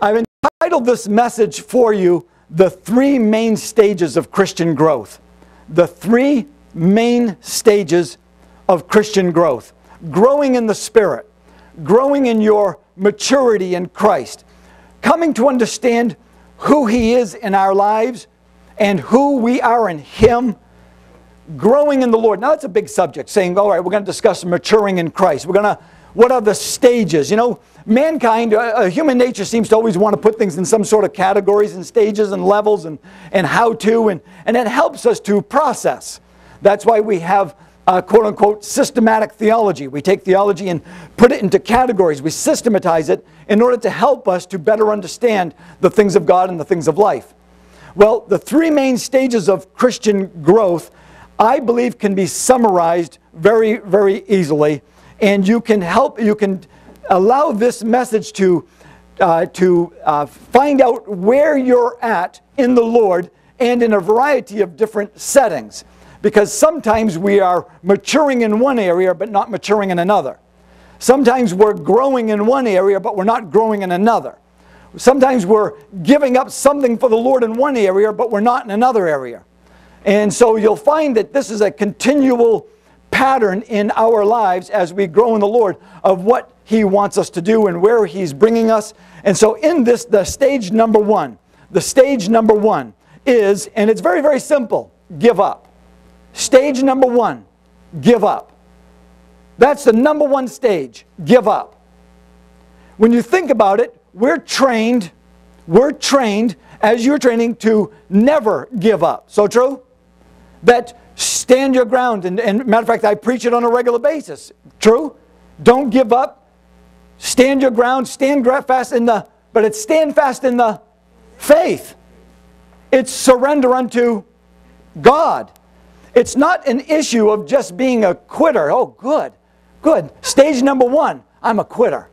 I've entitled this message for you, The Three Main Stages of Christian Growth. The three main stages of Christian growth. Growing in the Spirit, growing in your maturity in Christ, coming to understand who He is in our lives and who we are in Him, growing in the Lord. Now, that's a big subject, saying, all right, we're going to discuss maturing in Christ. We're going to, what are the stages? You know, mankind, uh, uh, human nature seems to always want to put things in some sort of categories and stages and levels and, and how to, and, and it helps us to process. That's why we have uh, quote unquote systematic theology. We take theology and put it into categories. We systematize it in order to help us to better understand the things of God and the things of life. Well, the three main stages of Christian growth, I believe, can be summarized very, very easily. And you can help, you can allow this message to, uh, to uh, find out where you're at in the Lord and in a variety of different settings because sometimes we are maturing in one area but not maturing in another. Sometimes we're growing in one area but we're not growing in another. Sometimes we're giving up something for the Lord in one area but we're not in another area. And so you'll find that this is a continual pattern in our lives as we grow in the Lord of what He wants us to do and where He's bringing us. And so, in this, the stage number one, the stage number one is, and it's very, very simple give up. Stage number one, give up. That's the number one stage, give up. When you think about it, we're trained, we're trained as you're training to never give up. So true? That stand your ground. And, and matter of fact, I preach it on a regular basis. True? Don't give up. Stand your ground. Stand fast in the, but it's stand fast in the faith. It's surrender unto God. It's not an issue of just being a quitter. Oh, good, good. Stage number one, I'm a quitter.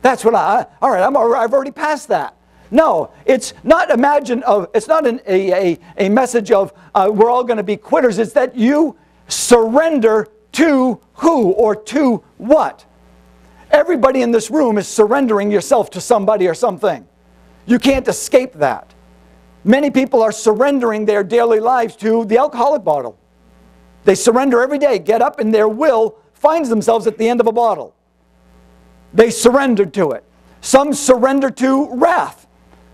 That's what I, all right, I'm, I've already passed that. No, it's not imagine of, it's not an, a, a, a message of uh, we're all going to be quitters. It's that you surrender to who or to what? Everybody in this room is surrendering yourself to somebody or something. You can't escape that. Many people are surrendering their daily lives to the alcoholic bottle. They surrender every day, get up, and their will finds themselves at the end of a bottle. They surrender to it. Some surrender to wrath,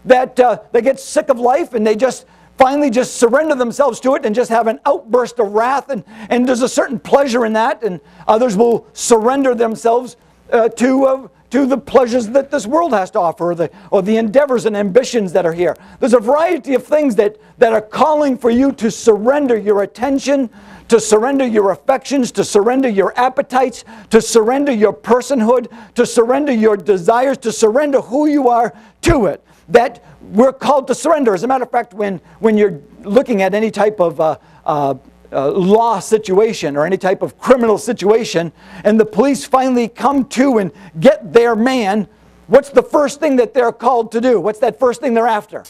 that uh, they get sick of life and they just finally just surrender themselves to it and just have an outburst of wrath. And, and there's a certain pleasure in that. And others will surrender themselves uh, to, uh, to the pleasures that this world has to offer or the, or the endeavors and ambitions that are here. There's a variety of things that, that are calling for you to surrender your attention, to surrender your affections, to surrender your appetites, to surrender your personhood, to surrender your desires, to surrender who you are to it. That we're called to surrender. As a matter of fact, when, when you're looking at any type of uh, uh, uh, law situation or any type of criminal situation, and the police finally come to and get their man, what's the first thing that they're called to do? What's that first thing they're after?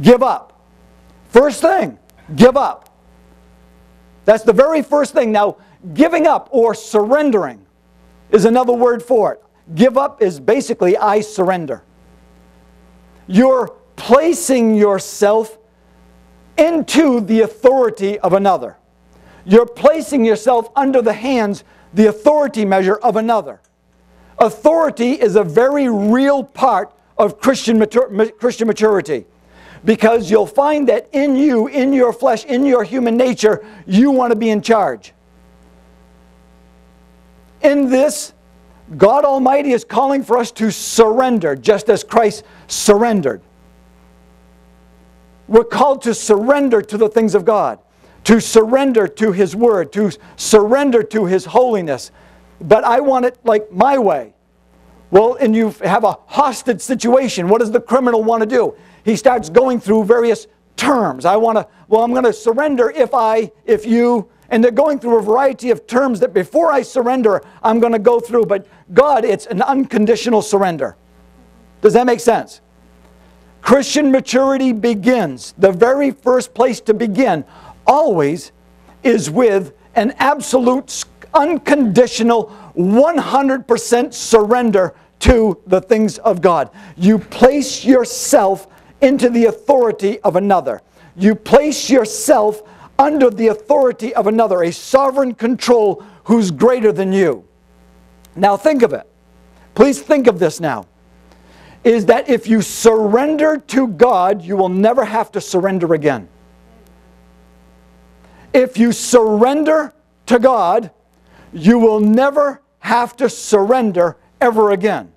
Give up. First thing, give up. That's the very first thing. Now, giving up or surrendering is another word for it. Give up is basically I surrender. You're placing yourself into the authority of another. You're placing yourself under the hands, the authority measure of another. Authority is a very real part of Christian, matur Christian maturity because you'll find that in you, in your flesh, in your human nature, you want to be in charge. In this, God Almighty is calling for us to surrender, just as Christ surrendered. We're called to surrender to the things of God, to surrender to His Word, to surrender to His holiness. But I want it like my way. Well, and you have a hostage situation. What does the criminal want to do? he starts going through various terms. I want to, well, I'm going to surrender if I, if you, and they're going through a variety of terms that before I surrender, I'm going to go through. But God, it's an unconditional surrender. Does that make sense? Christian maturity begins, the very first place to begin always is with an absolute, unconditional, 100% surrender to the things of God. You place yourself into the authority of another. You place yourself under the authority of another, a sovereign control who's greater than you. Now, think of it. Please think of this now. Is that if you surrender to God, you will never have to surrender again. If you surrender to God, you will never have to surrender ever again.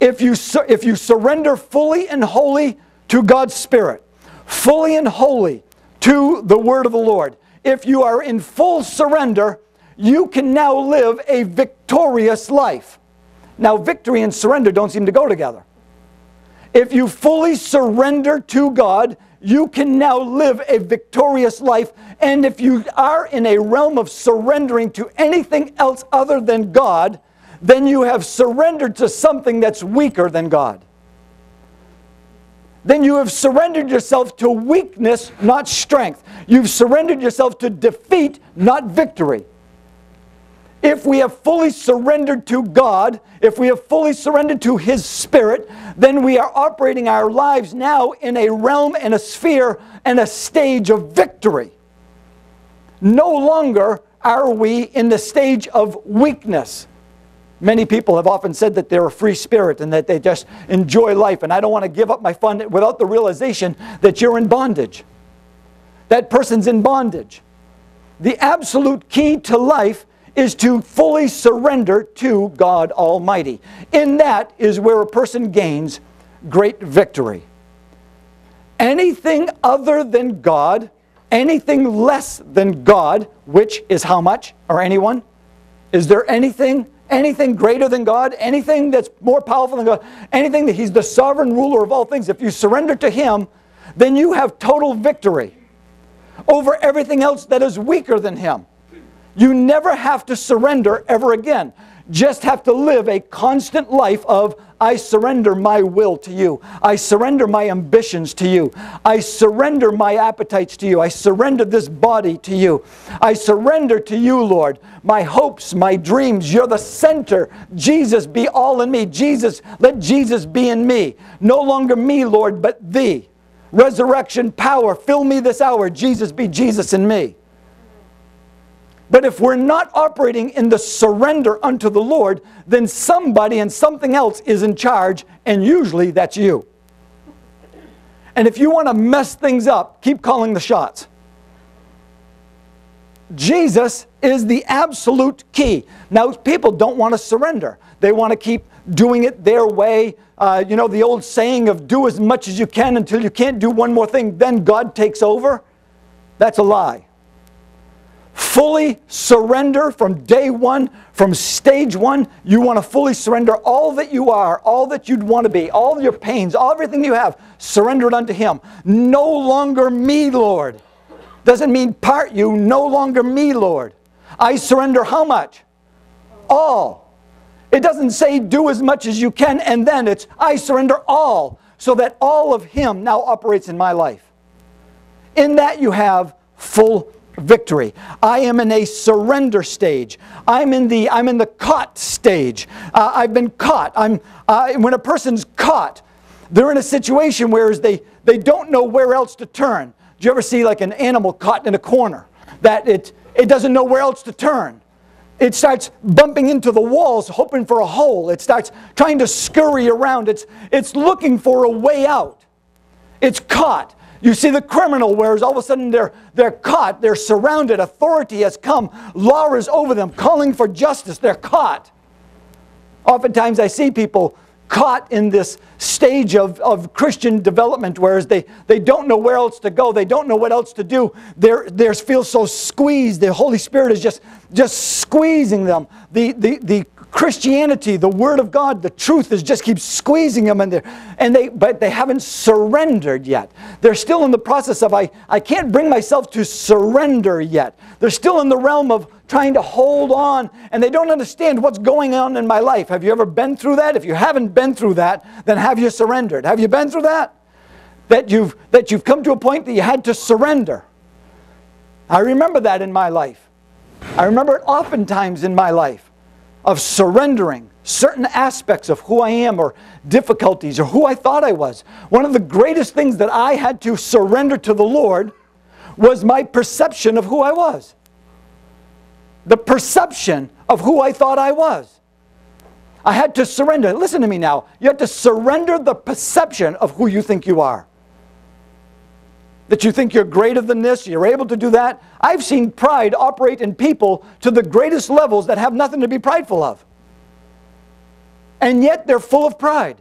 If you, if you surrender fully and wholly to God's Spirit, fully and wholly to the Word of the Lord, if you are in full surrender, you can now live a victorious life. Now, victory and surrender don't seem to go together. If you fully surrender to God, you can now live a victorious life. And if you are in a realm of surrendering to anything else other than God, then you have surrendered to something that's weaker than God. Then you have surrendered yourself to weakness, not strength. You've surrendered yourself to defeat, not victory. If we have fully surrendered to God, if we have fully surrendered to His Spirit, then we are operating our lives now in a realm and a sphere and a stage of victory. No longer are we in the stage of weakness. Many people have often said that they're a free spirit and that they just enjoy life, and I don't want to give up my fun without the realization that you're in bondage. That person's in bondage. The absolute key to life is to fully surrender to God Almighty. In that is where a person gains great victory. Anything other than God, anything less than God, which is how much? Or anyone? Is there anything anything greater than God, anything that's more powerful than God, anything that He's the sovereign ruler of all things, if you surrender to Him, then you have total victory over everything else that is weaker than Him. You never have to surrender ever again. Just have to live a constant life of, I surrender my will to you. I surrender my ambitions to you. I surrender my appetites to you. I surrender this body to you. I surrender to you, Lord, my hopes, my dreams. You're the center. Jesus, be all in me. Jesus, let Jesus be in me. No longer me, Lord, but thee. Resurrection power, fill me this hour. Jesus, be Jesus in me. But if we're not operating in the surrender unto the Lord, then somebody and something else is in charge, and usually that's you. And if you want to mess things up, keep calling the shots. Jesus is the absolute key. Now, people don't want to surrender, they want to keep doing it their way. Uh, you know, the old saying of do as much as you can until you can't do one more thing, then God takes over. That's a lie fully surrender from day one, from stage one. You want to fully surrender all that you are, all that you'd want to be, all your pains, all everything you have, surrender it unto Him. No longer me, Lord. Doesn't mean part you, no longer me, Lord. I surrender how much? All. It doesn't say do as much as you can and then it's I surrender all so that all of Him now operates in my life. In that you have full victory. I am in a surrender stage. I'm in the I'm in the caught stage. Uh, I've been caught. I'm uh, when a person's caught, they're in a situation where they they don't know where else to turn. Do you ever see like an animal caught in a corner that it it doesn't know where else to turn? It starts bumping into the walls, hoping for a hole. It starts trying to scurry around. It's, it's looking for a way out. It's caught. You see the criminal, whereas all of a sudden they're, they're caught, they're surrounded, authority has come, law is over them, calling for justice, they're caught. Oftentimes I see people caught in this stage of, of Christian development, whereas they, they don't know where else to go, they don't know what else to do. They're, they feel so squeezed. The Holy Spirit is just, just squeezing them. The, the, the Christianity, the Word of God, the truth is just keeps squeezing them in there. And they, but they haven't surrendered yet. They're still in the process of, I, I can't bring myself to surrender yet. They're still in the realm of trying to hold on and they don't understand what's going on in my life. Have you ever been through that? If you haven't been through that, then have you surrendered? Have you been through that? That you've, that you've come to a point that you had to surrender. I remember that in my life. I remember it oftentimes in my life of surrendering, certain aspects of who I am or difficulties or who I thought I was. One of the greatest things that I had to surrender to the Lord was my perception of who I was. The perception of who I thought I was. I had to surrender. Listen to me now. You have to surrender the perception of who you think you are that you think you're greater than this, you're able to do that. I've seen pride operate in people to the greatest levels that have nothing to be prideful of. And yet they're full of pride.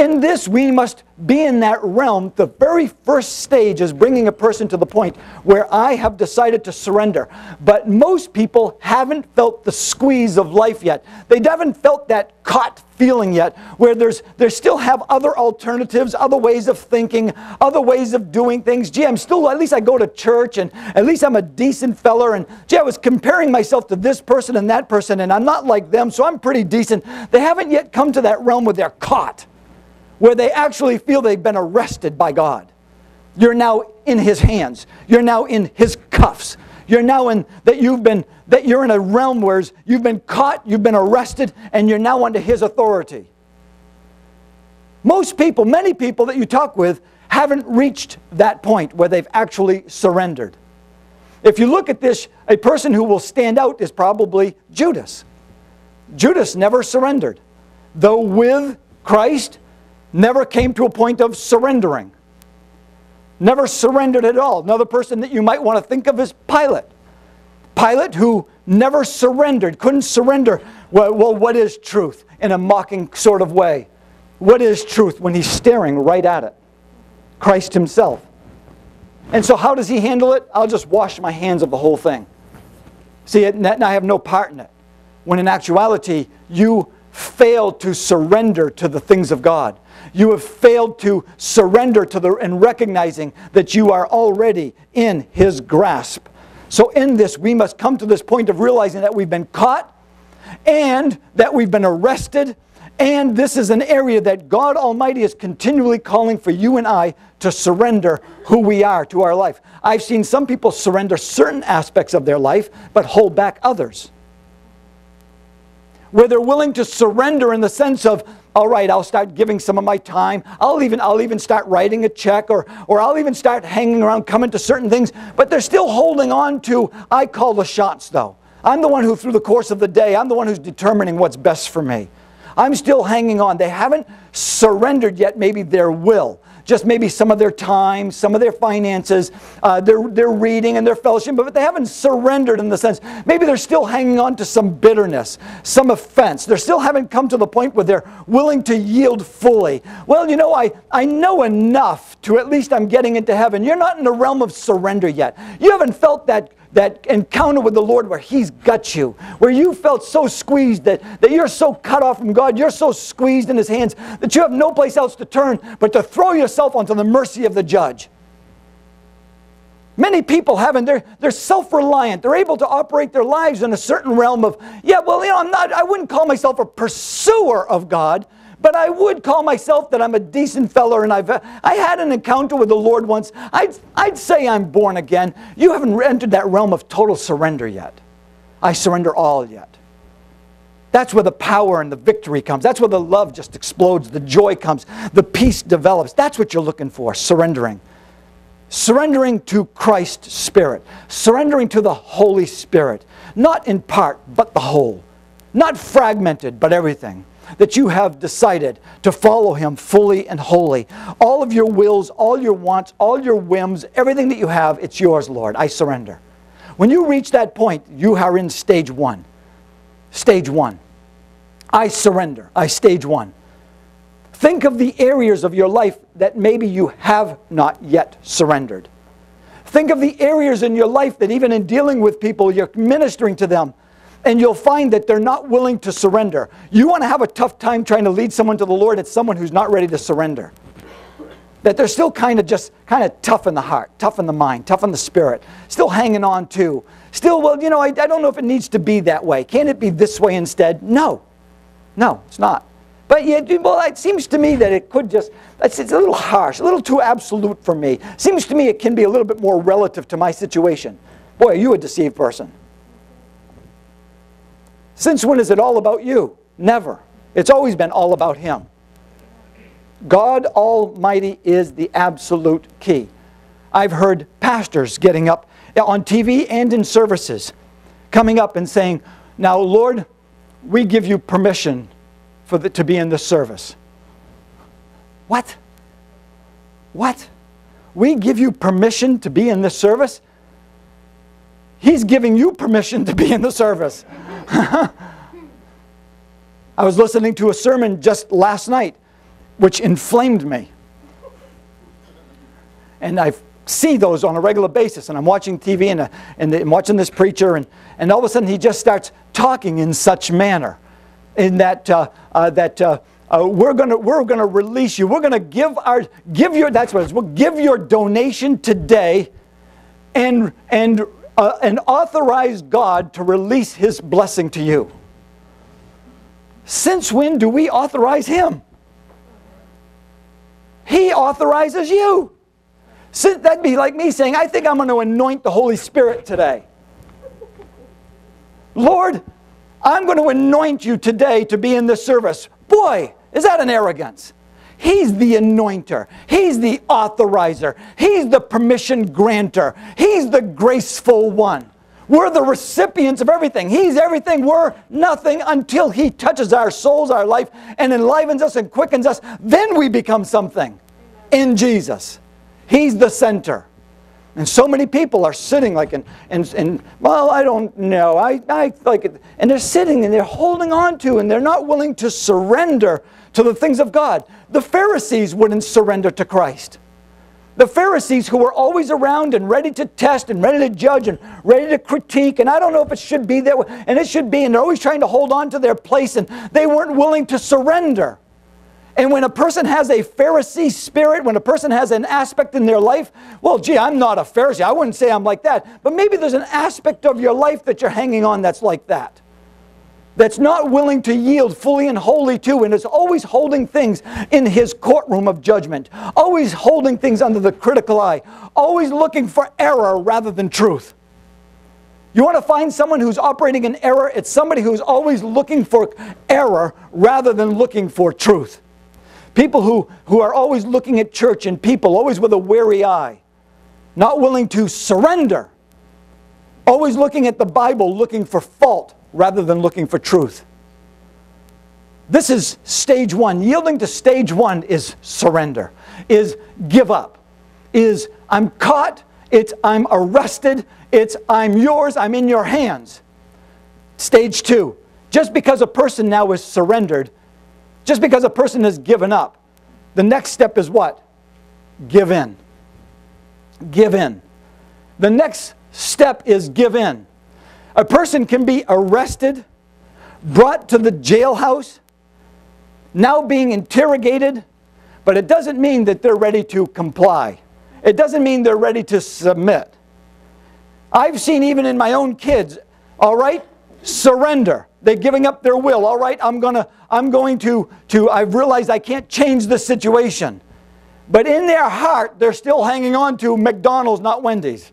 In this, we must be in that realm. The very first stage is bringing a person to the point where I have decided to surrender. But most people haven't felt the squeeze of life yet. They haven't felt that caught feeling yet, where there's they still have other alternatives, other ways of thinking, other ways of doing things. Gee, I'm still at least I go to church and at least I'm a decent feller. And gee, I was comparing myself to this person and that person, and I'm not like them, so I'm pretty decent. They haven't yet come to that realm where they're caught where they actually feel they've been arrested by God. You're now in his hands. You're now in his cuffs. You're now in that you've been that you're in a realm where you've been caught, you've been arrested, and you're now under his authority. Most people, many people that you talk with, haven't reached that point where they've actually surrendered. If you look at this, a person who will stand out is probably Judas. Judas never surrendered. Though with Christ, never came to a point of surrendering. Never surrendered at all. Another person that you might want to think of is Pilate. Pilate, who never surrendered, couldn't surrender. Well, well, what is truth? In a mocking sort of way. What is truth when he's staring right at it? Christ himself. And so, how does he handle it? I'll just wash my hands of the whole thing. See, and I have no part in it. When in actuality, you fail to surrender to the things of God. You have failed to surrender to the and recognizing that you are already in his grasp. So in this we must come to this point of realizing that we've been caught and that we've been arrested and this is an area that God Almighty is continually calling for you and I to surrender who we are to our life. I've seen some people surrender certain aspects of their life but hold back others where they're willing to surrender in the sense of, all right, I'll start giving some of my time. I'll even, I'll even start writing a check or, or I'll even start hanging around, coming to certain things. But they're still holding on to, I call the shots though. I'm the one who, through the course of the day, I'm the one who's determining what's best for me. I'm still hanging on. They haven't surrendered yet, maybe their will just maybe some of their time, some of their finances, uh, their, their reading and their fellowship, but they haven't surrendered in the sense. Maybe they're still hanging on to some bitterness, some offense. They still haven't come to the point where they're willing to yield fully. Well, you know, I, I know enough to at least I'm getting into heaven. You're not in the realm of surrender yet. You haven't felt that that encounter with the Lord where He's got you, where you felt so squeezed that, that you're so cut off from God, you're so squeezed in His hands that you have no place else to turn but to throw yourself onto the mercy of the judge. Many people haven't. They're, they're self reliant. They're able to operate their lives in a certain realm of, yeah, well, you know, I'm not, I wouldn't call myself a pursuer of God, but I would call myself that I'm a decent fellow and I've uh, I had an encounter with the Lord once. I'd, I'd say I'm born again. You haven't entered that realm of total surrender yet. I surrender all yet. That's where the power and the victory comes. That's where the love just explodes, the joy comes, the peace develops. That's what you're looking for, surrendering. Surrendering to Christ's Spirit, surrendering to the Holy Spirit, not in part, but the whole. Not fragmented, but everything that you have decided to follow Him fully and wholly. All of your wills, all your wants, all your whims, everything that you have, it's yours, Lord. I surrender. When you reach that point, you are in stage one. Stage one. I surrender. I stage one. Think of the areas of your life that maybe you have not yet surrendered. Think of the areas in your life that even in dealing with people, you're ministering to them, and you'll find that they're not willing to surrender. You want to have a tough time trying to lead someone to the Lord, it's someone who's not ready to surrender. That they're still kind of just kind of tough in the heart, tough in the mind, tough in the spirit, still hanging on to. Still, well, you know, I, I don't know if it needs to be that way. Can it be this way instead? No. No, it's not. But yet, well, it seems to me that it could just, it's, it's a little harsh, a little too absolute for me. Seems to me it can be a little bit more relative to my situation. Boy, are you a deceived person. Since when is it all about you? Never. It's always been all about Him. God Almighty is the absolute key. I've heard pastors getting up on TV and in services, coming up and saying, Now, Lord, we give you permission for the, to be in this service. What? What? We give you permission to be in this service? He's giving you permission to be in the service. I was listening to a sermon just last night, which inflamed me. And I see those on a regular basis, and I'm watching TV and, uh, and I'm watching this preacher, and, and all of a sudden he just starts talking in such manner, in that, uh, uh, that uh, uh, we're gonna we're gonna release you. We're gonna give our give your that's what it is. We'll give your donation today, and and uh, and authorize God to release His blessing to you. Since when do we authorize Him? He authorizes you. So that'd be like me saying, I think I'm going to anoint the Holy Spirit today. Lord, I'm going to anoint you today to be in this service. Boy, is that an arrogance? He's the anointer. He's the authorizer. He's the permission granter. He's the graceful one. We're the recipients of everything. He's everything. We're nothing until He touches our souls, our life, and enlivens us and quickens us. Then we become something in Jesus. He's the center. And so many people are sitting like, and, and, and well, I don't know. I, I like it. And they're sitting and they're holding on to and they're not willing to surrender to the things of God. The Pharisees wouldn't surrender to Christ. The Pharisees, who were always around and ready to test and ready to judge and ready to critique, and I don't know if it should be that way, and it should be, and they're always trying to hold on to their place, and they weren't willing to surrender. And when a person has a Pharisee spirit, when a person has an aspect in their life, well, gee, I'm not a Pharisee. I wouldn't say I'm like that. But maybe there's an aspect of your life that you're hanging on that's like that that's not willing to yield fully and wholly to and is always holding things in his courtroom of judgment, always holding things under the critical eye, always looking for error rather than truth. You want to find someone who's operating in error? It's somebody who's always looking for error rather than looking for truth. People who, who are always looking at church and people, always with a wary eye, not willing to surrender, always looking at the Bible, looking for fault rather than looking for truth. This is stage one. Yielding to stage one is surrender, is give up, is I'm caught, it's I'm arrested, it's I'm yours, I'm in your hands. Stage two, just because a person now is surrendered, just because a person has given up, the next step is what? Give in. Give in. The next step is give in. A person can be arrested, brought to the jailhouse, now being interrogated, but it doesn't mean that they're ready to comply. It doesn't mean they're ready to submit. I've seen even in my own kids, all right, surrender. They're giving up their will. All right, I'm gonna, I'm going to, to, I've realized I can't change the situation. But in their heart, they're still hanging on to McDonald's, not Wendy's.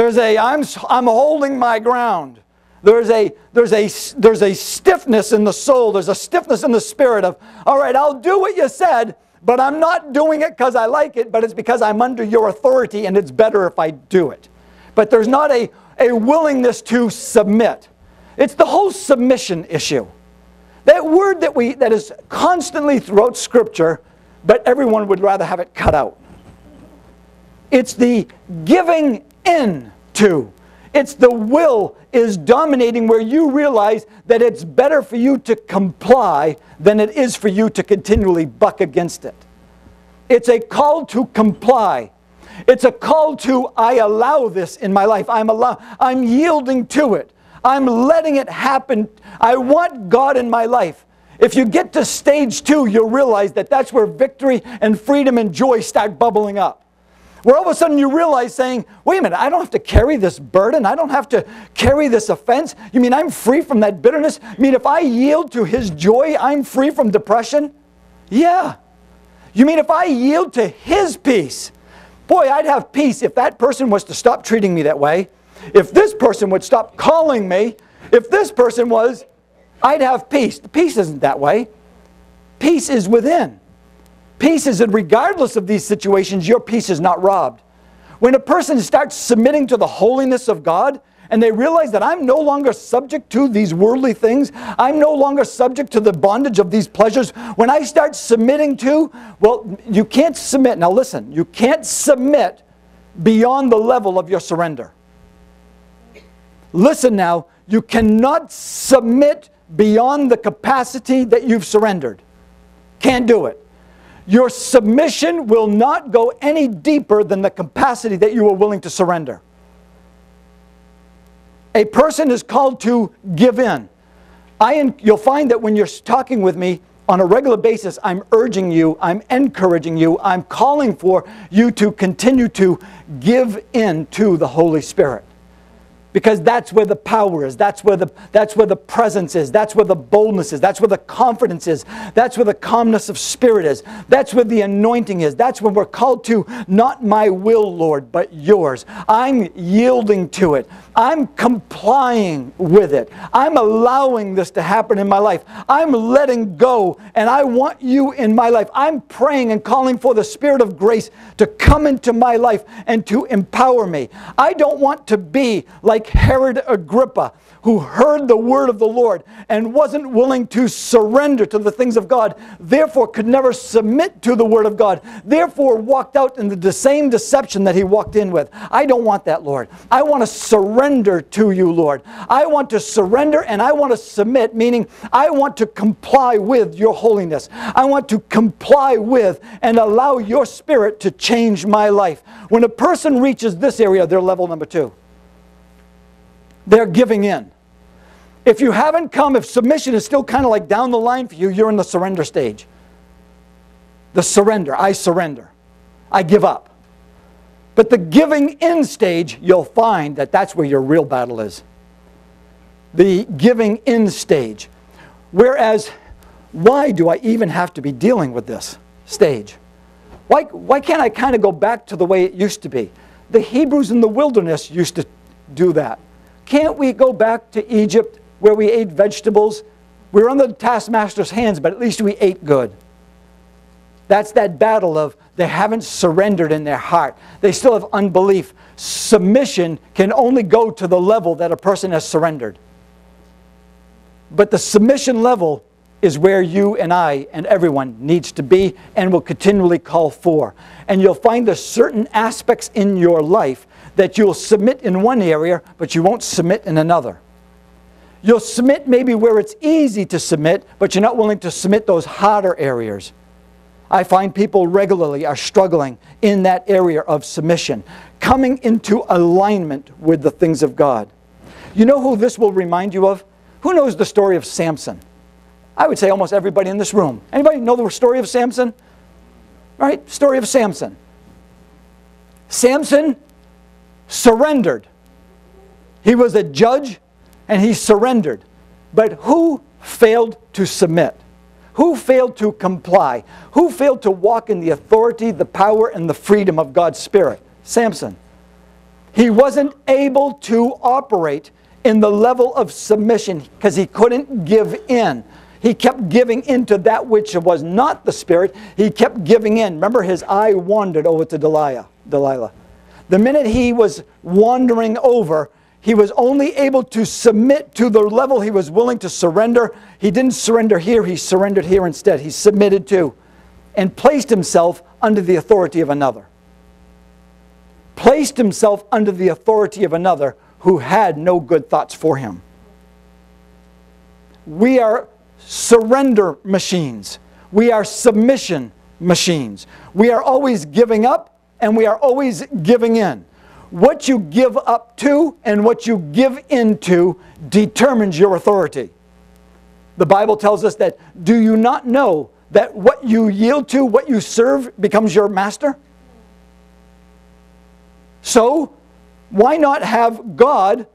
There's a, I'm, I'm holding my ground. There's a, there's, a, there's a stiffness in the soul. There's a stiffness in the spirit of, all right, I'll do what you said, but I'm not doing it because I like it, but it's because I'm under your authority and it's better if I do it. But there's not a, a willingness to submit. It's the whole submission issue. That word that, we, that is constantly throughout Scripture, but everyone would rather have it cut out. It's the giving in to. It's the will is dominating where you realize that it's better for you to comply than it is for you to continually buck against it. It's a call to comply. It's a call to I allow this in my life. I'm allow I'm yielding to it. I'm letting it happen. I want God in my life. If you get to stage 2, you'll realize that that's where victory and freedom and joy start bubbling up. Where all of a sudden you realize saying, wait a minute, I don't have to carry this burden. I don't have to carry this offense. You mean I'm free from that bitterness? You mean if I yield to His joy, I'm free from depression? Yeah. You mean if I yield to His peace? Boy, I'd have peace if that person was to stop treating me that way. if this person would stop calling me, if this person was, I'd have peace. Peace isn't that way. Peace is within. Peace is that regardless of these situations, your peace is not robbed. When a person starts submitting to the holiness of God, and they realize that I'm no longer subject to these worldly things. I'm no longer subject to the bondage of these pleasures. When I start submitting to, well, you can't submit. Now listen, you can't submit beyond the level of your surrender. Listen now, you cannot submit beyond the capacity that you've surrendered. Can't do it. Your submission will not go any deeper than the capacity that you are willing to surrender. A person is called to give in. I, you'll find that when you're talking with me on a regular basis, I'm urging you, I'm encouraging you, I'm calling for you to continue to give in to the Holy Spirit because that's where the power is. That's where the that's where the presence is. That's where the boldness is. That's where the confidence is. That's where the calmness of spirit is. That's where the anointing is. That's when we're called to not my will lord but yours. I'm yielding to it. I'm complying with it. I'm allowing this to happen in my life. I'm letting go and i want you in my life. I'm praying and calling for the spirit of grace to come into my life and to empower me. I don't want to be like like Herod Agrippa, who heard the word of the Lord and wasn't willing to surrender to the things of God, therefore could never submit to the word of God, therefore walked out in the same deception that he walked in with. I don't want that, Lord. I want to surrender to you, Lord. I want to surrender and I want to submit, meaning I want to comply with your holiness. I want to comply with and allow your spirit to change my life. When a person reaches this area, they're level number two they're giving in. If you haven't come, if submission is still kind of like down the line for you, you're in the surrender stage. The surrender. I surrender. I give up. But the giving in stage, you'll find that that's where your real battle is. The giving in stage. Whereas, why do I even have to be dealing with this stage? Why, why can't I kind of go back to the way it used to be? The Hebrews in the wilderness used to do that. Can't we go back to Egypt where we ate vegetables? We were on the taskmaster's hands, but at least we ate good. That's that battle of they haven't surrendered in their heart. They still have unbelief. Submission can only go to the level that a person has surrendered. But the submission level is where you and I and everyone needs to be and will continually call for. And you'll find there's certain aspects in your life that you'll submit in one area, but you won't submit in another. You'll submit maybe where it's easy to submit, but you're not willing to submit those harder areas. I find people regularly are struggling in that area of submission, coming into alignment with the things of God. You know who this will remind you of? Who knows the story of Samson? I would say almost everybody in this room. Anybody know the story of Samson? Right? Story of Samson. Samson surrendered. He was a judge and he surrendered. But who failed to submit? Who failed to comply? Who failed to walk in the authority, the power, and the freedom of God's Spirit? Samson. He wasn't able to operate in the level of submission because he couldn't give in. He kept giving into that which was not the Spirit. He kept giving in. Remember, his eye wandered over to Delilah. Delilah. The minute he was wandering over, he was only able to submit to the level he was willing to surrender. He didn't surrender here, he surrendered here instead. He submitted to and placed himself under the authority of another. Placed himself under the authority of another who had no good thoughts for him. We are surrender machines. We are submission machines. We are always giving up and we are always giving in. What you give up to and what you give into determines your authority. The Bible tells us that do you not know that what you yield to, what you serve, becomes your master? So, why not have God,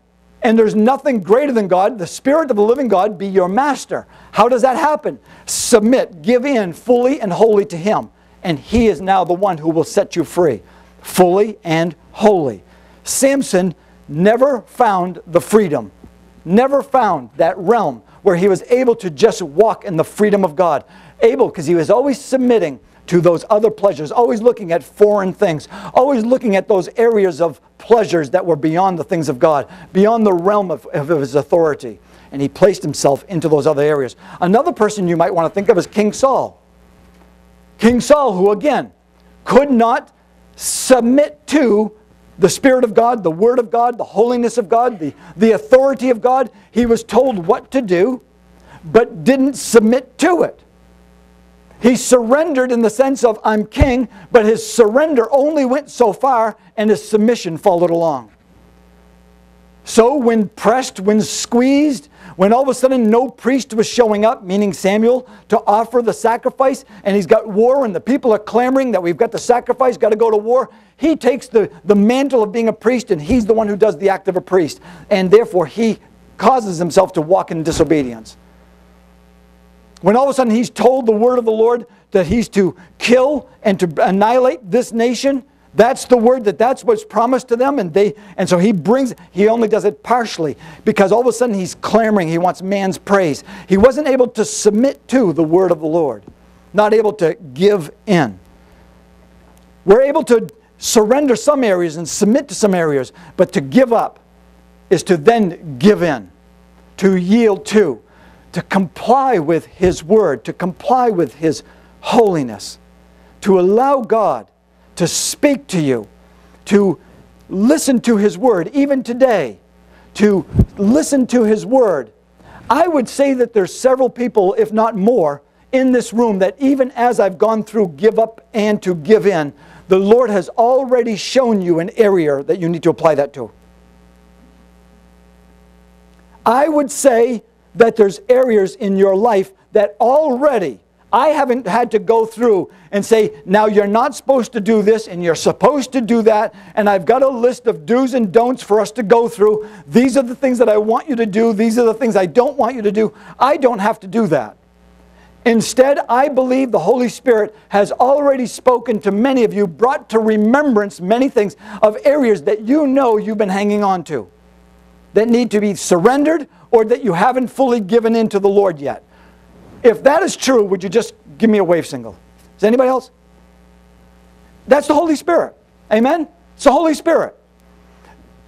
and there's nothing greater than God, the Spirit of the living God, be your master? How does that happen? Submit, give in fully and wholly to Him and he is now the one who will set you free, fully and wholly. Samson never found the freedom, never found that realm where he was able to just walk in the freedom of God. Able, because he was always submitting to those other pleasures, always looking at foreign things, always looking at those areas of pleasures that were beyond the things of God, beyond the realm of, of his authority. And he placed himself into those other areas. Another person you might want to think of is King Saul. King Saul, who again could not submit to the Spirit of God, the Word of God, the holiness of God, the, the authority of God. He was told what to do, but didn't submit to it. He surrendered in the sense of, I'm king, but his surrender only went so far and his submission followed along. So, when pressed, when squeezed, when all of a sudden no priest was showing up, meaning Samuel, to offer the sacrifice, and he's got war and the people are clamoring that we've got the sacrifice, got to go to war, he takes the, the mantle of being a priest and he's the one who does the act of a priest. And therefore, he causes himself to walk in disobedience. When all of a sudden he's told the word of the Lord that he's to kill and to annihilate this nation, that's the word that that's what's promised to them and they and so he brings he only does it partially because all of a sudden he's clamoring he wants man's praise. He wasn't able to submit to the word of the lord not able to give in. We're able to surrender some areas and submit to some areas but to give up is to then give in to yield to to comply with his word to comply with his holiness to allow god to speak to you, to listen to His Word, even today, to listen to His Word. I would say that there's several people, if not more, in this room that even as I've gone through give up and to give in, the Lord has already shown you an area that you need to apply that to. I would say that there's areas in your life that already I haven't had to go through and say, now you're not supposed to do this and you're supposed to do that. And I've got a list of do's and don'ts for us to go through. These are the things that I want you to do. These are the things I don't want you to do. I don't have to do that. Instead, I believe the Holy Spirit has already spoken to many of you, brought to remembrance many things of areas that you know you've been hanging on to, that need to be surrendered or that you haven't fully given in to the Lord yet. If that is true, would you just give me a wave single? Is anybody else? That's the Holy Spirit. Amen? It's the Holy Spirit.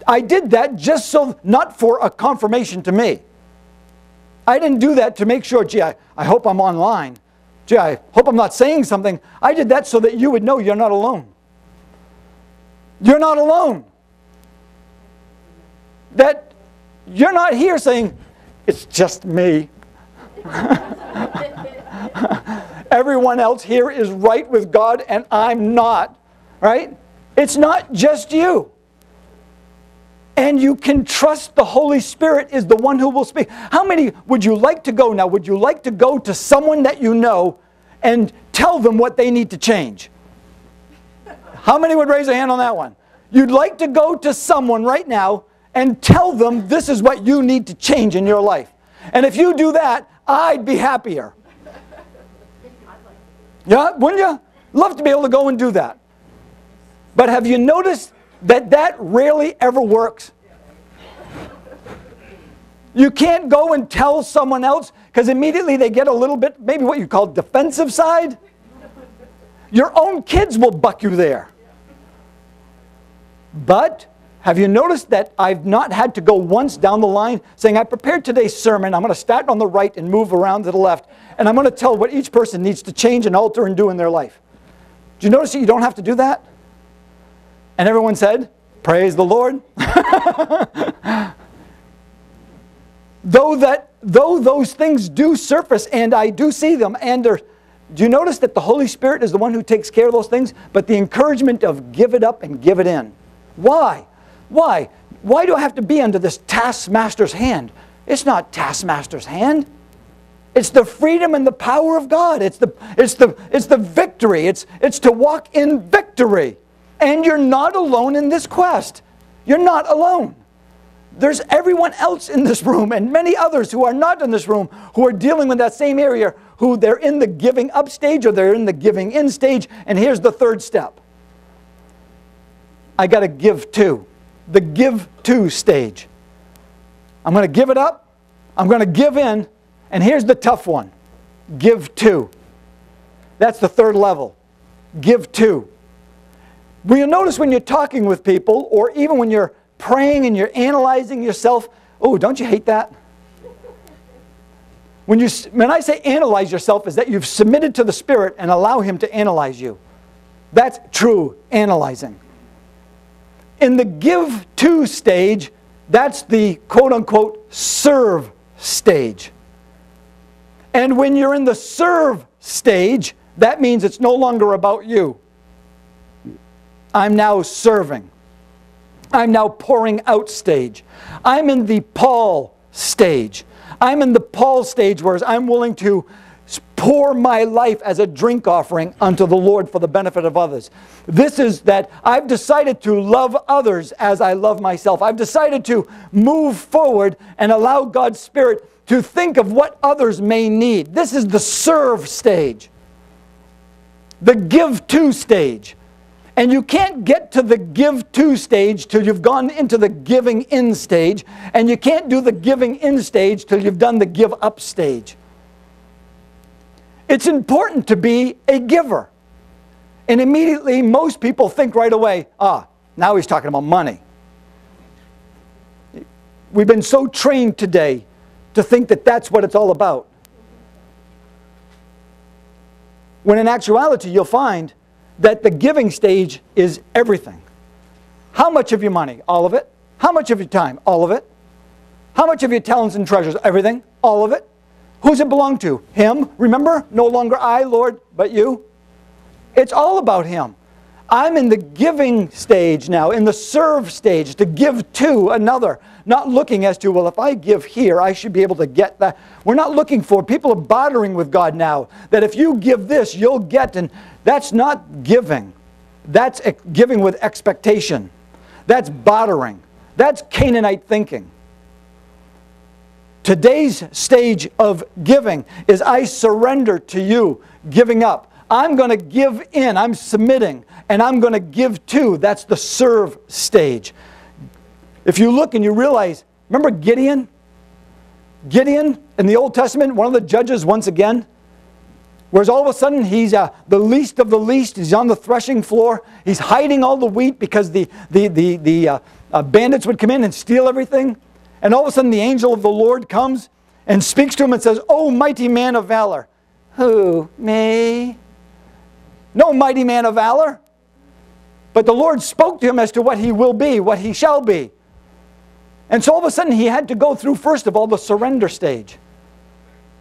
I did that just so, not for a confirmation to me. I didn't do that to make sure, gee, I, I hope I'm online. Gee, I hope I'm not saying something. I did that so that you would know you're not alone. You're not alone. That you're not here saying, it's just me. Everyone else here is right with God and I'm not, right? It's not just you. And you can trust the Holy Spirit is the one who will speak. How many would you like to go now? Would you like to go to someone that you know and tell them what they need to change? How many would raise a hand on that one? You'd like to go to someone right now and tell them this is what you need to change in your life. And if you do that, I'd be happier. Yeah, wouldn't you? Love to be able to go and do that. But have you noticed that that rarely ever works? You can't go and tell someone else because immediately they get a little bit, maybe what you call defensive side. Your own kids will buck you there. But have you noticed that I've not had to go once down the line saying, I prepared today's sermon, I'm going to start on the right and move around to the left, and I'm going to tell what each person needs to change and alter and do in their life. Do you notice that you don't have to do that? And everyone said, Praise the Lord. though, that, though those things do surface, and I do see them, and do you notice that the Holy Spirit is the one who takes care of those things? But the encouragement of give it up and give it in. Why? Why? Why do I have to be under this taskmaster's hand? It's not taskmaster's hand. It's the freedom and the power of God. It's the, it's the, it's the victory. It's, it's to walk in victory. And you're not alone in this quest. You're not alone. There's everyone else in this room and many others who are not in this room who are dealing with that same area, who they're in the giving up stage or they're in the giving in stage. And here's the third step I got to give too. The give to stage. I'm going to give it up, I'm going to give in, and here's the tough one give to. That's the third level. Give to. Will you notice when you're talking with people, or even when you're praying and you're analyzing yourself, oh, don't you hate that? When, you, when I say analyze yourself, is that you've submitted to the Spirit and allow Him to analyze you. That's true analyzing. In the give to stage, that's the quote unquote serve stage. And when you're in the serve stage, that means it's no longer about you. I'm now serving. I'm now pouring out stage. I'm in the Paul stage. I'm in the Paul stage where I'm willing to pour my life as a drink offering unto the Lord for the benefit of others. This is that I've decided to love others as I love myself. I've decided to move forward and allow God's Spirit to think of what others may need. This is the serve stage, the give to stage. And you can't get to the give to stage till you've gone into the giving in stage. And you can't do the giving in stage till you've done the give up stage. It's important to be a giver. And immediately, most people think right away, ah, now he's talking about money. We've been so trained today to think that that's what it's all about. When in actuality, you'll find that the giving stage is everything. How much of your money? All of it. How much of your time? All of it. How much of your talents and treasures? Everything. All of it. Who's it belong to? Him. Remember? No longer I, Lord, but you. It's all about Him. I'm in the giving stage now, in the serve stage, to give to another. Not looking as to, well, if I give here, I should be able to get that. We're not looking for, people are bartering with God now, that if you give this, you'll get. And that's not giving. That's giving with expectation. That's bartering. That's Canaanite thinking. Today's stage of giving is I surrender to you, giving up. I'm going to give in, I'm submitting, and I'm going to give to. That's the serve stage. If you look and you realize, remember Gideon? Gideon in the Old Testament, one of the judges, once again, Whereas all of a sudden he's uh, the least of the least. He's on the threshing floor. He's hiding all the wheat because the, the, the, the uh, uh, bandits would come in and steal everything. And all of a sudden the angel of the Lord comes and speaks to him and says, Oh, mighty man of valor. Who? Me? No mighty man of valor. But the Lord spoke to him as to what he will be, what he shall be. And so all of a sudden he had to go through, first of all, the surrender stage.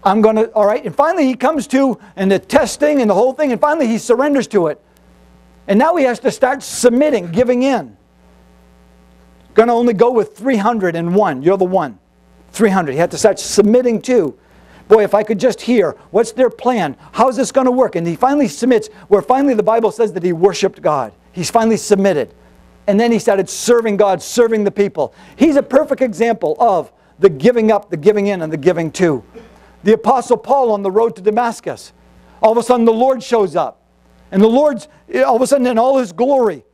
I'm going to, all right. And finally, he comes to, and the testing and the whole thing, and finally, he surrenders to it. And now he has to start submitting, giving in. Going to only go with 301. You're the one. 300. He had to start submitting to. Boy, if I could just hear, what's their plan? How's this going to work? And he finally submits, where finally the Bible says that he worshiped God. He's finally submitted. And then he started serving God, serving the people. He's a perfect example of the giving up, the giving in, and the giving to. The Apostle Paul on the road to Damascus. All of a sudden, the Lord shows up. And the Lord's, all of a sudden, in all his glory,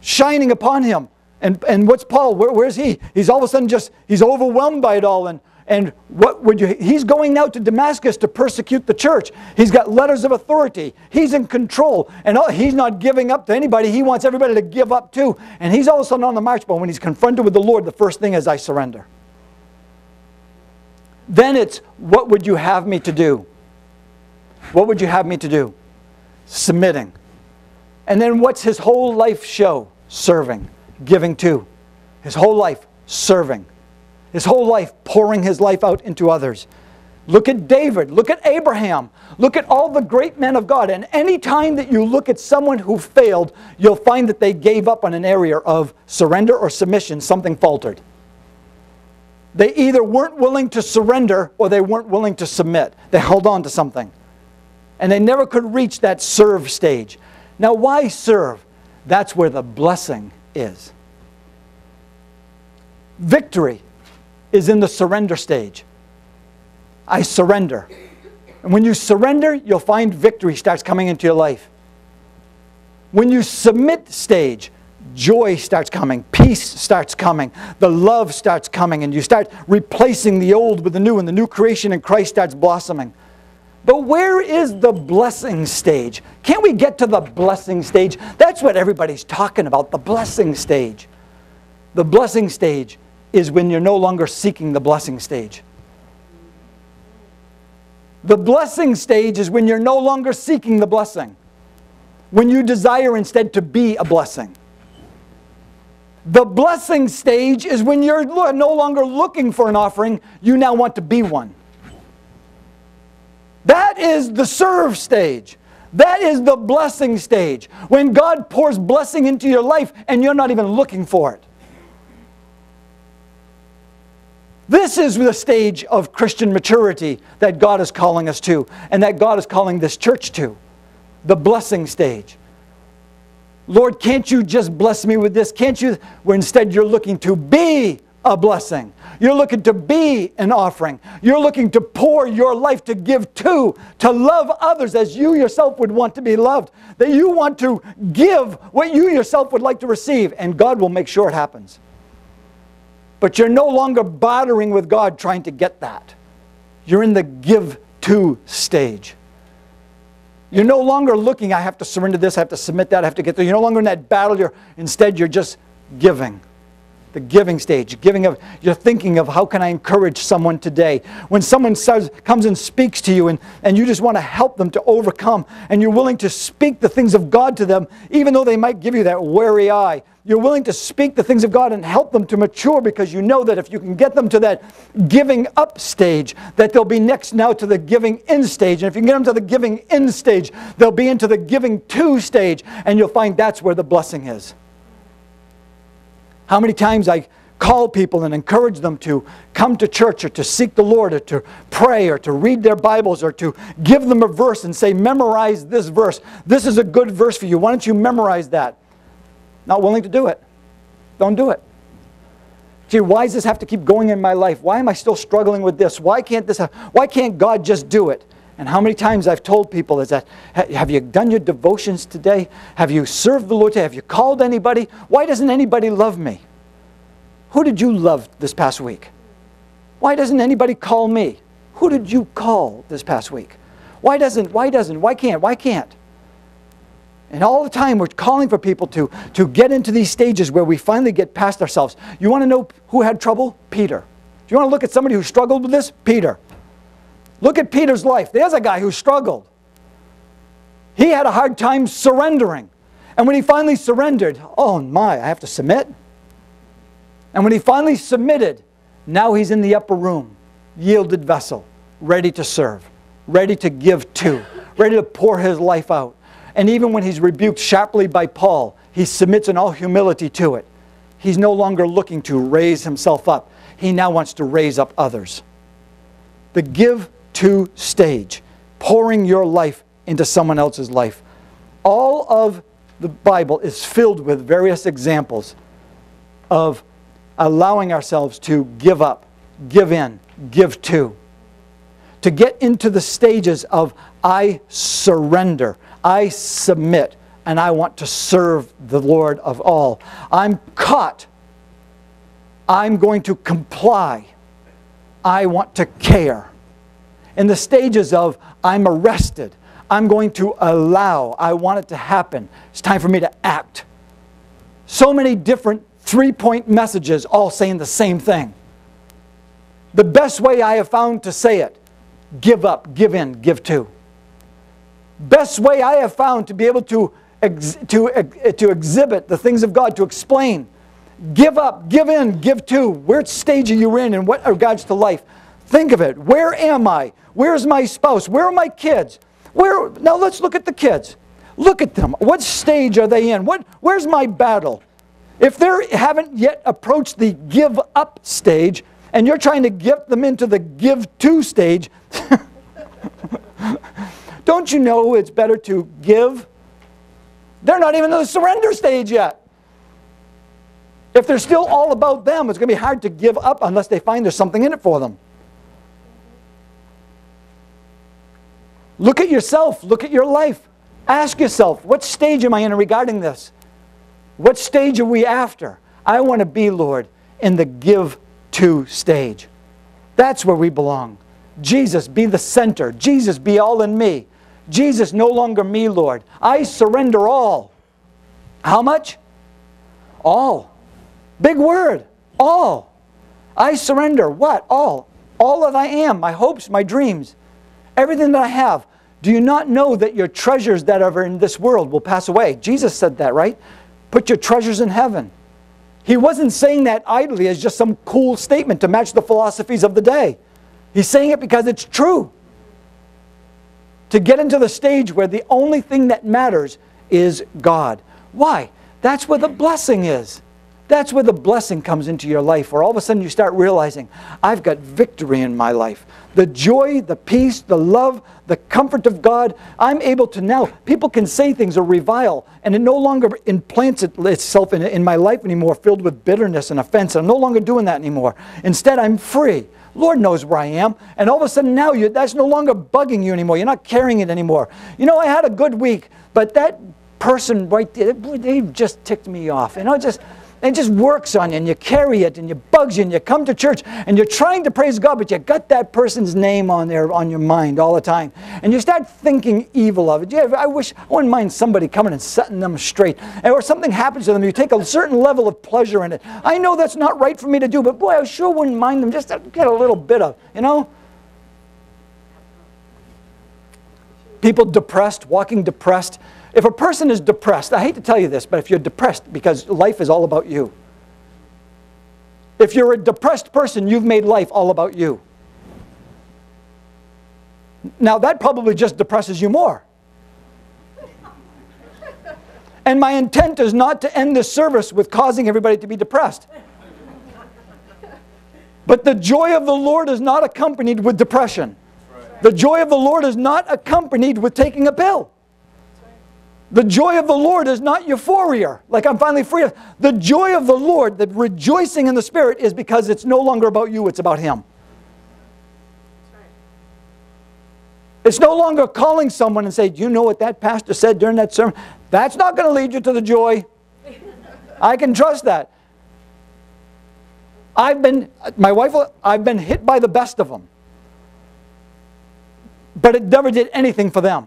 shining upon him. And, and what's Paul? Where, where's he? He's all of a sudden just, he's overwhelmed by it all. And, and what would you, he's going now to Damascus to persecute the church. He's got letters of authority. He's in control. And all, he's not giving up to anybody. He wants everybody to give up too. And he's all of a sudden on the march. But when he's confronted with the Lord, the first thing is, I surrender. Then it's, what would you have me to do? What would you have me to do? Submitting. And then what's his whole life show? Serving, giving to. His whole life, serving. His whole life, pouring his life out into others. Look at David. Look at Abraham. Look at all the great men of God. And any time that you look at someone who failed, you'll find that they gave up on an area of surrender or submission, something faltered. They either weren't willing to surrender or they weren't willing to submit. They held on to something. And they never could reach that serve stage. Now, why serve? That's where the blessing is. Victory is in the surrender stage. I surrender. And when you surrender, you'll find victory starts coming into your life. When you submit stage, joy starts coming, peace starts coming, the love starts coming, and you start replacing the old with the new, and the new creation in Christ starts blossoming. But where is the blessing stage? Can't we get to the blessing stage? That's what everybody's talking about the blessing stage. The blessing stage is when you're no longer seeking the blessing stage. The blessing stage is when you're no longer seeking the blessing, when you desire instead to be a blessing. The blessing stage is when you're no longer looking for an offering, you now want to be one. That is the serve stage. That is the blessing stage. When God pours blessing into your life and you're not even looking for it. This is the stage of Christian maturity that God is calling us to and that God is calling this church to. The blessing stage. Lord, can't you just bless me with this? Can't you? Where instead you're looking to be a blessing. You're looking to be an offering. You're looking to pour your life to give to, to love others as you yourself would want to be loved. That you want to give what you yourself would like to receive, and God will make sure it happens. But you're no longer bartering with God trying to get that. You're in the give to stage. You're no longer looking, I have to surrender this, I have to submit that, I have to get there. You're no longer in that battle. You're, instead, you're just giving the giving stage, giving of you're thinking of how can I encourage someone today. When someone says, comes and speaks to you and, and you just want to help them to overcome and you're willing to speak the things of God to them, even though they might give you that wary eye. You're willing to speak the things of God and help them to mature because you know that if you can get them to that giving up stage, that they'll be next now to the giving in stage. And if you can get them to the giving in stage, they'll be into the giving to stage, and you'll find that's where the blessing is. How many times I call people and encourage them to come to church or to seek the Lord or to pray or to read their Bibles or to give them a verse and say, memorize this verse. This is a good verse for you. Why don't you memorize that? Not willing to do it. Don't do it. Gee, why does this have to keep going in my life? Why am I still struggling with this? Why can't this? Why can't God just do it? And how many times I've told people is that, have you done your devotions today? Have you served the Lord today? Have you called anybody? Why doesn't anybody love me? Who did you love this past week? Why doesn't anybody call me? Who did you call this past week? Why doesn't, why doesn't, why can't, why can't? And all the time we're calling for people to, to get into these stages where we finally get past ourselves. You want to know who had trouble? Peter. Do you want to look at somebody who struggled with this? Peter. Look at Peter's life. There's a guy who struggled. He had a hard time surrendering. And when he finally surrendered, oh my, I have to submit? And when he finally submitted, now he's in the upper room, yielded vessel, ready to serve, ready to give to, ready to pour his life out. And even when he's rebuked sharply by Paul, he submits in all humility to it. He's no longer looking to raise himself up. He now wants to raise up others. The give to stage, pouring your life into someone else's life. All of the Bible is filled with various examples of allowing ourselves to give up, give in, give to. To get into the stages of I surrender, I submit, and I want to serve the Lord of all. I'm caught. I'm going to comply. I want to care in the stages of I'm arrested, I'm going to allow, I want it to happen. It's time for me to act. So many different three point messages all saying the same thing. The best way I have found to say it give up, give in, give to. Best way I have found to be able to, ex- to, to exhibit the things of God, to explain. Give up, give in, give to. Where stage are you in and what are regards to life? Think of it. Where am I? Where's my spouse? Where are my kids? Where now let's look at the kids. Look at them. What stage are they in? What where's my battle? If they haven't yet approached the give up stage and you're trying to get them into the give to stage, don't you know it's better to give? They're not even in the surrender stage yet. If they're still all about them, it's going to be hard to give up unless they find there's something in it for them. Look at yourself. Look at your life. Ask yourself, what stage am I in regarding this? What stage are we after? I want to be, Lord, in the give to stage. That's where we belong. Jesus, be the center. Jesus, be all in me. Jesus, no longer me, Lord. I surrender all. How much? All. Big word. All. I surrender what? All. All that I am, my hopes, my dreams, everything that I have. Do you not know that your treasures that are in this world will pass away? Jesus said that, right? Put your treasures in heaven. He wasn't saying that idly as just some cool statement to match the philosophies of the day. He's saying it because it's true. To get into the stage where the only thing that matters is God. Why? That's where the blessing is. That's where the blessing comes into your life, where all of a sudden you start realizing, I've got victory in my life. The joy, the peace, the love, the comfort of God, I'm able to now, people can say things or revile, and it no longer implants itself in, in my life anymore, filled with bitterness and offense. I'm no longer doing that anymore. Instead, I'm free. Lord knows where I am. And all of a sudden now you, that's no longer bugging you anymore. You're not carrying it anymore. You know, I had a good week, but that person right there, they just ticked me off. You know, just it just works on you and you carry it and you bugs you and you come to church and you're trying to praise God, but you got that person's name on there on your mind all the time. And you start thinking evil of it. Yeah, I wish I wouldn't mind somebody coming and setting them straight. Or something happens to them, you take a certain level of pleasure in it. I know that's not right for me to do, but boy, I sure wouldn't mind them just to get a little bit of, you know? People depressed, walking depressed. If a person is depressed, I hate to tell you this, but if you're depressed because life is all about you. If you're a depressed person, you've made life all about you. Now, that probably just depresses you more. And my intent is not to end this service with causing everybody to be depressed. But the joy of the Lord is not accompanied with depression. The joy of the Lord is not accompanied with taking a pill. The joy of the Lord is not euphoria, like I'm finally free. Of. The joy of the Lord, the rejoicing in the Spirit, is because it's no longer about you, it's about Him. It's no longer calling someone and say, Do you know what that pastor said during that sermon? That's not going to lead you to the joy. I can trust that. I've been, my wife, I've been hit by the best of them. But it never did anything for them.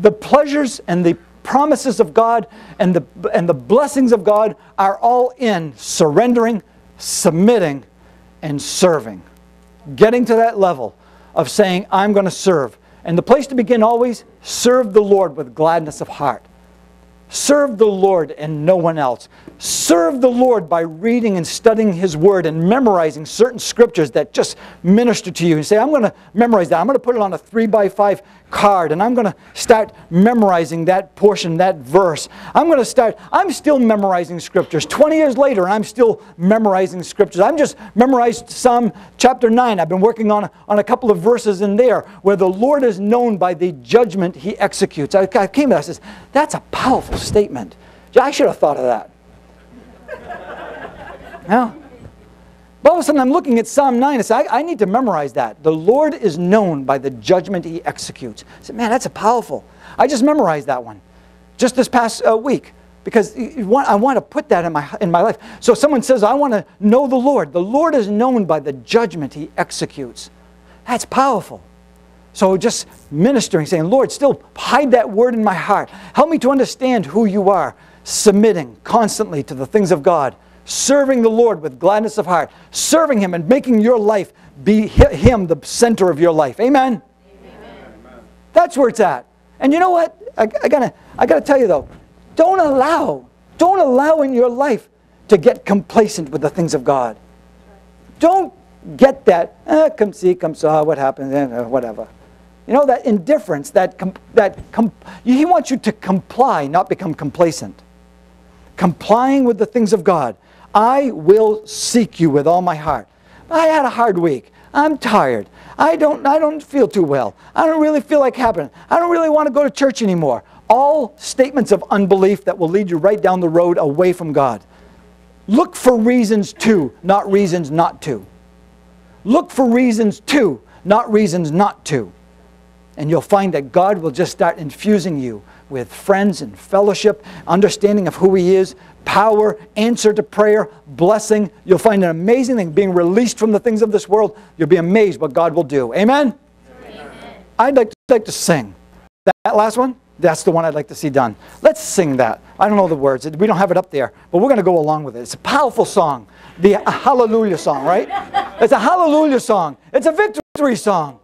The pleasures and the promises of God and the, and the blessings of God are all in surrendering, submitting, and serving. Getting to that level of saying, I'm going to serve. And the place to begin always, serve the Lord with gladness of heart. Serve the Lord and no one else. Serve the Lord by reading and studying His Word and memorizing certain scriptures that just minister to you. And say, I'm going to memorize that. I'm going to put it on a three by five card and I'm going to start memorizing that portion, that verse. I'm going to start, I'm still memorizing scriptures. 20 years later, I'm still memorizing scriptures. I'm just memorized Psalm chapter 9. I've been working on, on a couple of verses in there where the Lord is known by the judgment he executes. I, I came to that and says, that's a powerful statement. I should have thought of that. yeah. But all of a sudden, I'm looking at Psalm 9 and say, I, I, need to memorize that. The Lord is known by the judgment he executes. I said, man, that's a powerful. I just memorized that one just this past uh, week because want, I want to put that in my, in my life. So someone says, I want to know the Lord. The Lord is known by the judgment he executes. That's powerful. So just ministering, saying, Lord, still hide that word in my heart. Help me to understand who you are, submitting constantly to the things of God serving the Lord with gladness of heart, serving Him and making your life be Him the center of your life. Amen? Amen. That's where it's at. And you know what? I, I, gotta, I gotta tell you though, don't allow, don't allow in your life to get complacent with the things of God. Don't get that, eh, come see, come saw, what happened, eh, whatever. You know, that indifference, that, that he wants you to comply, not become complacent. Complying with the things of God. I will seek you with all my heart. I had a hard week. I'm tired. I don't, I don't feel too well. I don't really feel like happening. I don't really want to go to church anymore. All statements of unbelief that will lead you right down the road away from God. Look for reasons to, not reasons not to. Look for reasons to, not reasons not to. And you'll find that God will just start infusing you with friends and fellowship, understanding of who He is, power, answer to prayer, blessing. You'll find an amazing thing being released from the things of this world. You'll be amazed what God will do. Amen? Amen. I'd like to, like to sing. That last one, that's the one I'd like to see done. Let's sing that. I don't know the words. We don't have it up there, but we're going to go along with it. It's a powerful song. The Hallelujah song, right? It's a Hallelujah song. It's a victory song.